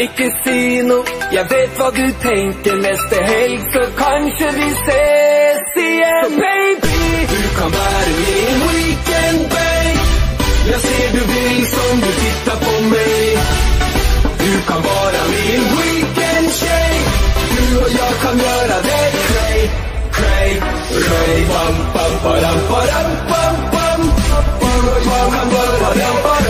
Ikke si noe, jeg vet hva du tenker. Neste helg så kanskje vi ses igjen. Så baby, du kan være min weekend babe. Jeg ser du vil som du titter på meg. Du kan være min weekend, shay. Du og jeg kan gjøre det cray, cray, cray. Bam, bam, badam, badam, bam, bam. Du og jeg kan gjøre det cray,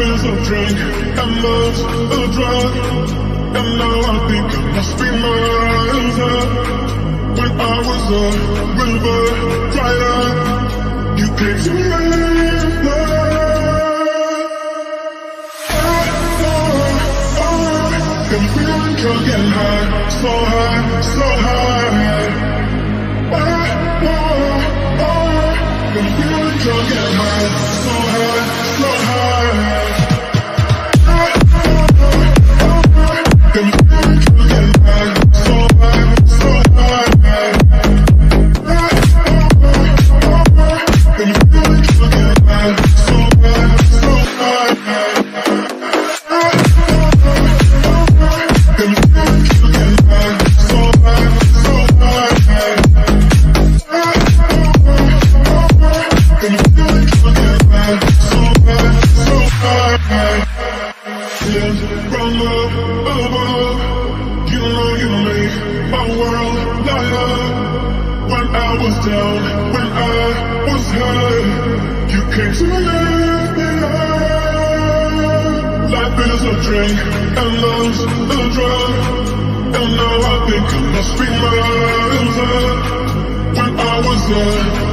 is a drink, and love's a drug. And now I think I must be miles up. When I was a river up, you came to live. Got me feeling drunk and high, so high, so high. I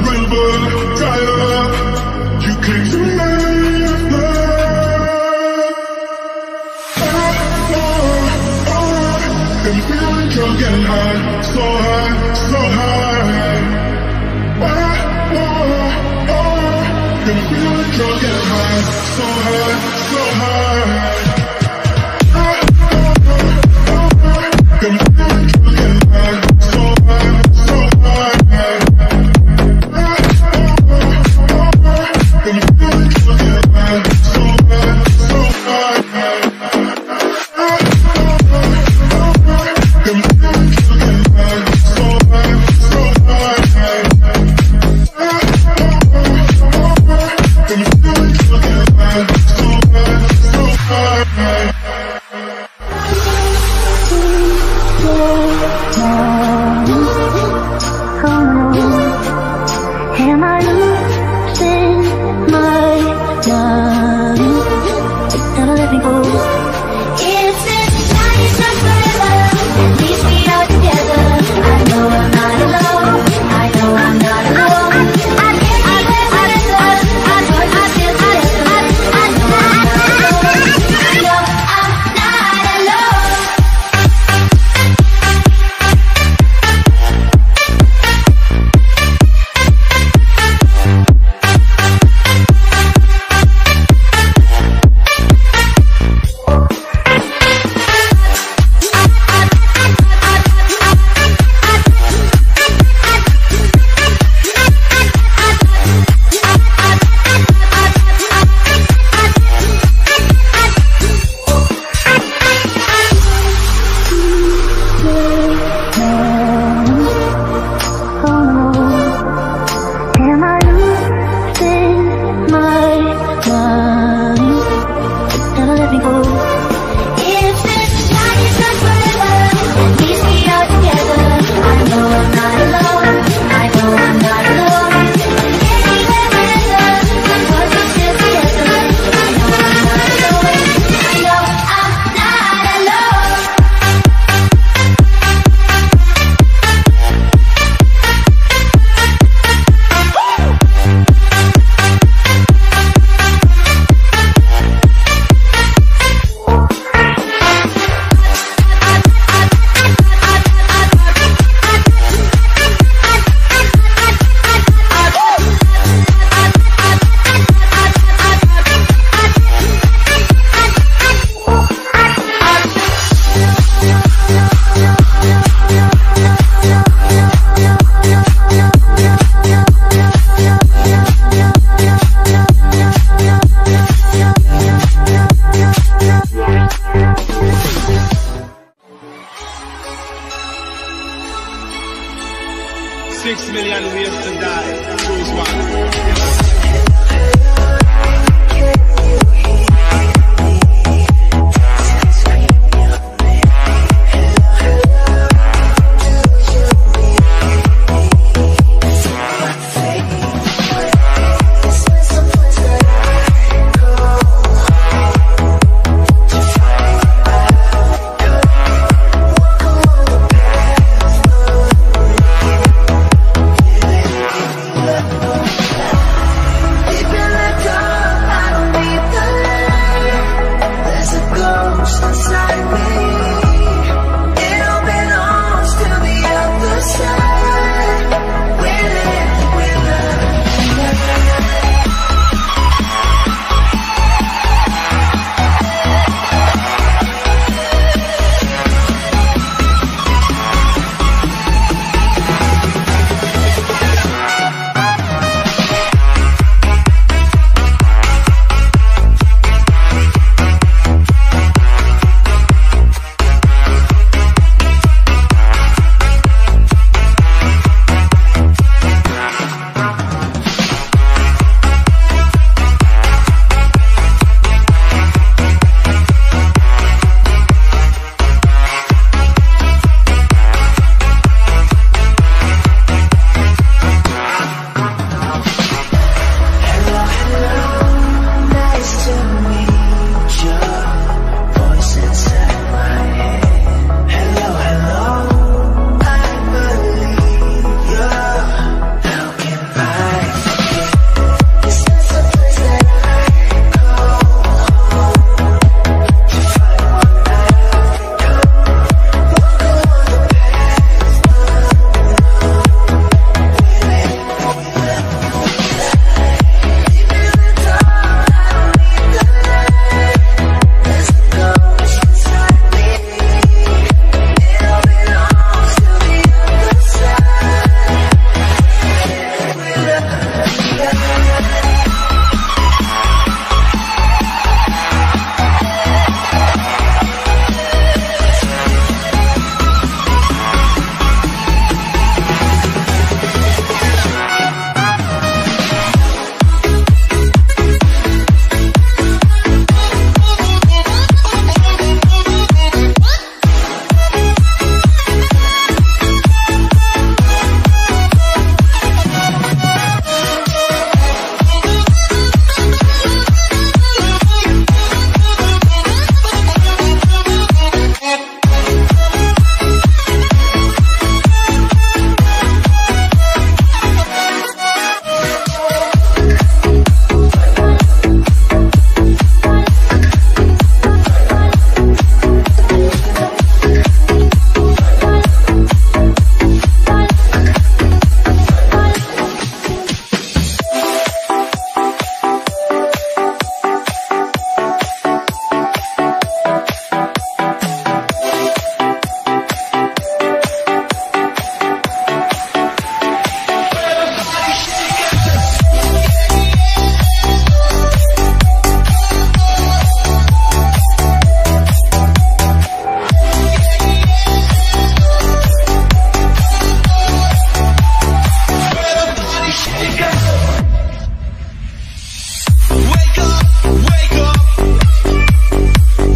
Wake up, wake up.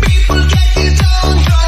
People get you down.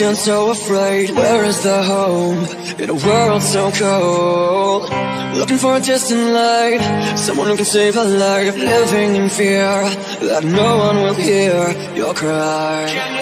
You're and so afraid. Where is the home in a world so cold? Looking for a distant light Someone who can save a life. Living in fear That no one will hear your cry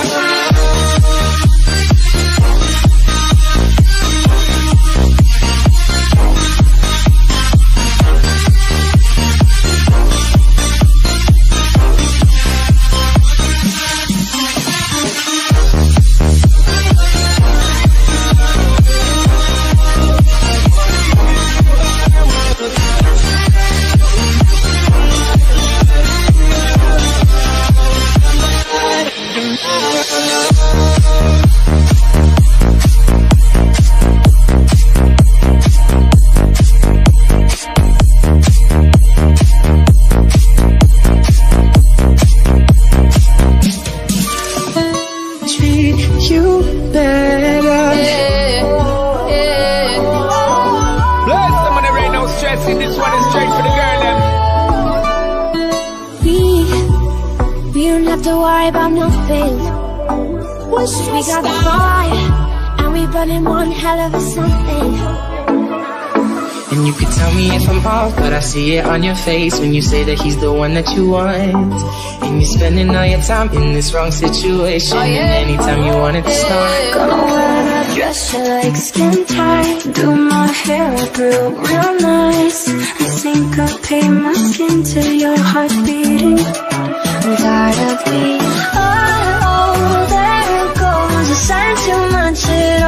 see it on your face when you say that he's the one that you want. And you're spending all your time in this wrong situation. Oh, yeah. And anytime you want it to start, gonna wear that dress you like skin tight. Do my hair up real, real nice. I think I'll pay my skin to your heart beating. I'm tired of being all over. It goes, I said too much, it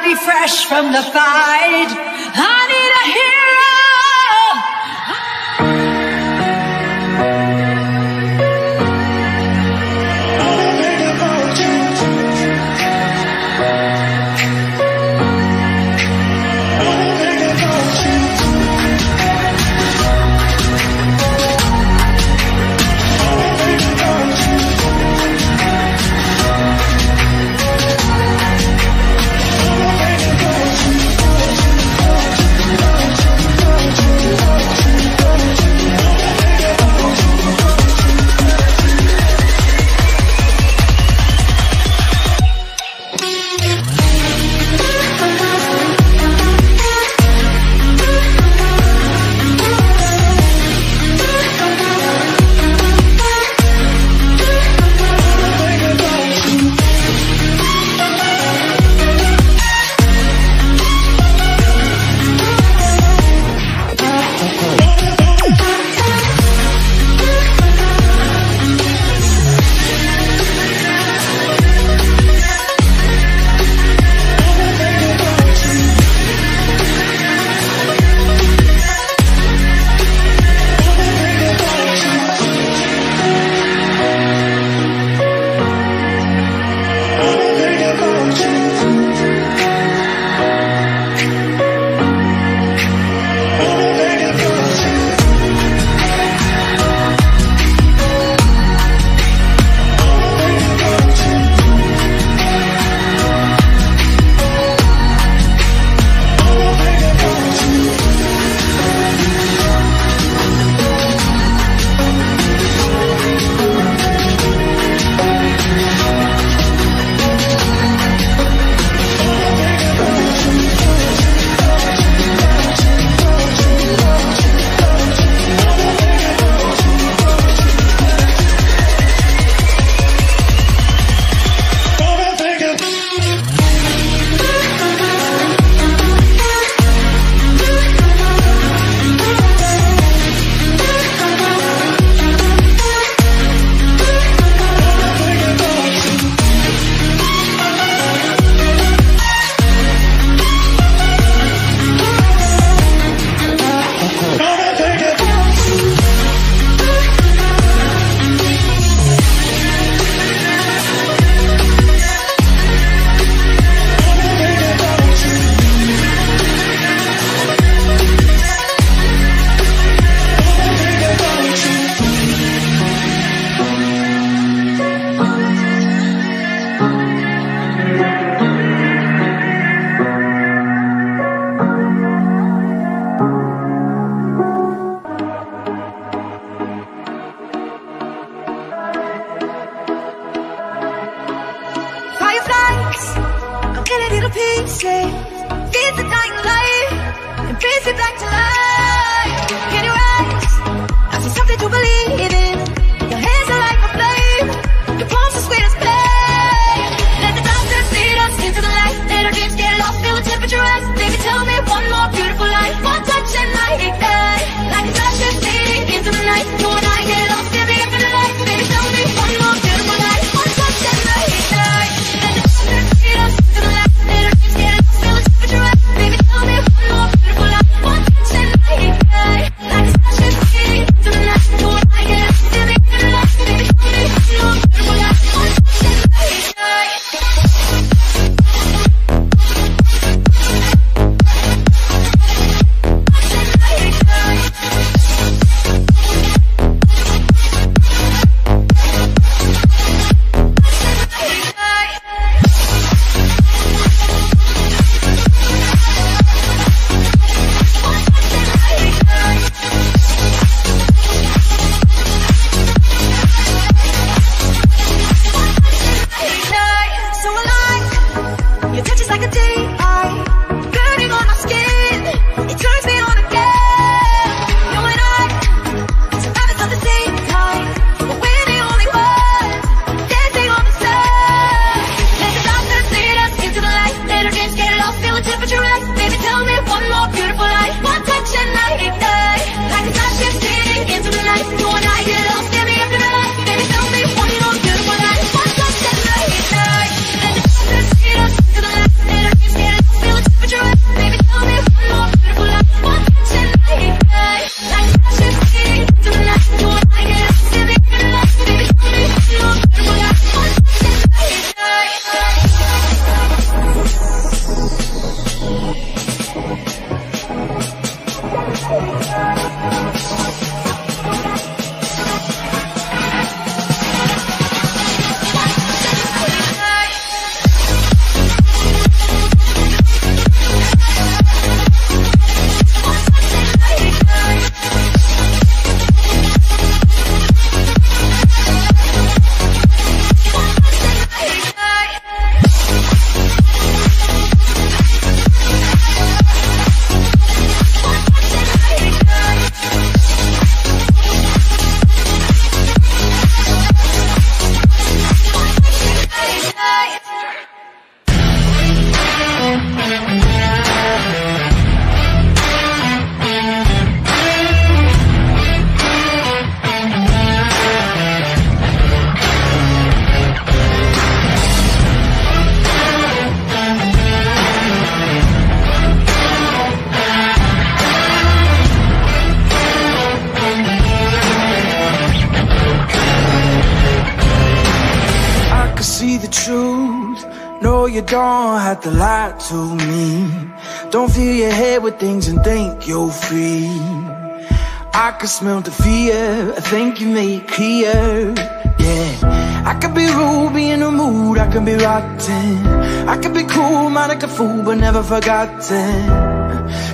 be fresh from the fight. I need a hero. To me. Don't fill your head with things and think you're free. I can smell the fear, I think you made clear. Yeah, I could be rude, be in a mood, I could be rotten. I could be cool, mind like a fool, but never forgotten.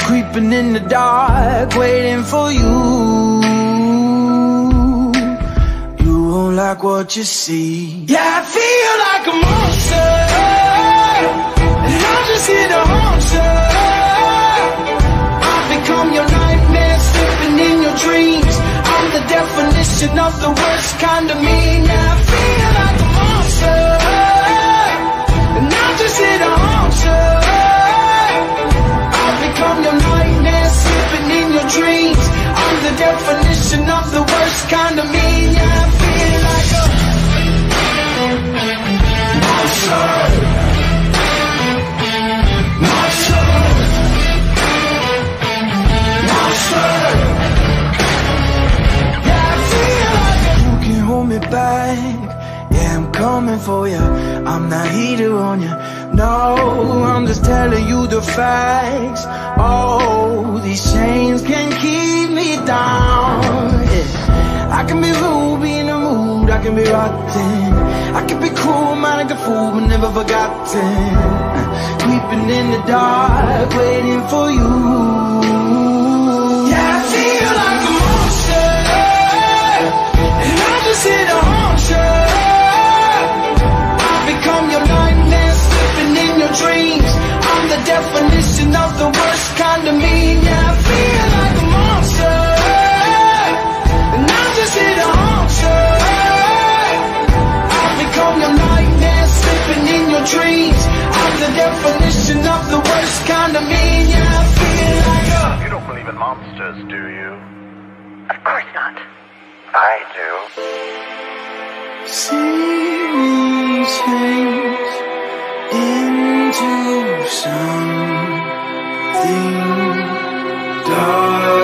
Creeping in the dark, waiting for you. You won't like what you see. Yeah, I feel like a monster, I've become your nightmare, in your dreams. I'm the definition of the worst kind of me. Now I feel like a monster, and I'm just. I've become your nightmare, in your dreams. I'm the definition of the worst kind of me. For you. I'm not heater on you. No, I'm just telling you the facts. Oh, these chains can keep me down. Yeah. I can be rude, be in the mood, I can be rotten. I can be cool, mind like a fool, but never forgotten. Creeping in the dark, waiting for you. The worst kind of me. Yeah, I feel like a monster, and I'm just here to haunt you. I've become your nightmare, sleeping in your dreams. I'm the definition of the worst kind of me. Yeah, I feel like a You don't believe in monsters, do you? Of course not. I do. See me change into ding dong.